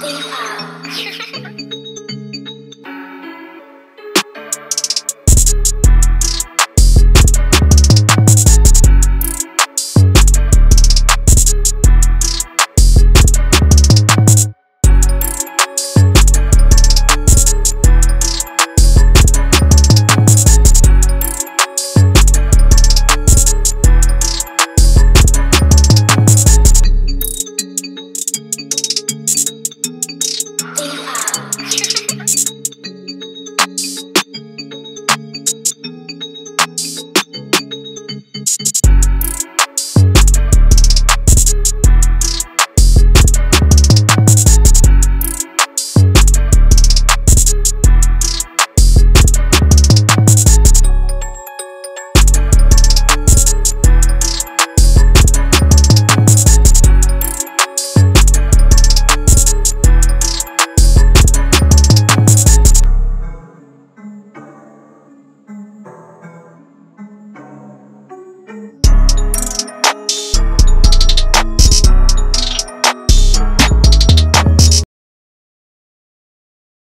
你好